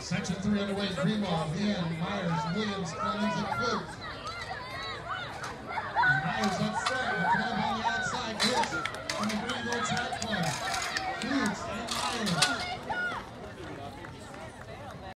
Section three underway. Greenlaw, Leanne, Myers, Williams, Clemens, and Fluke. Myers upset. The ball on the outside. Good. on the green goal track.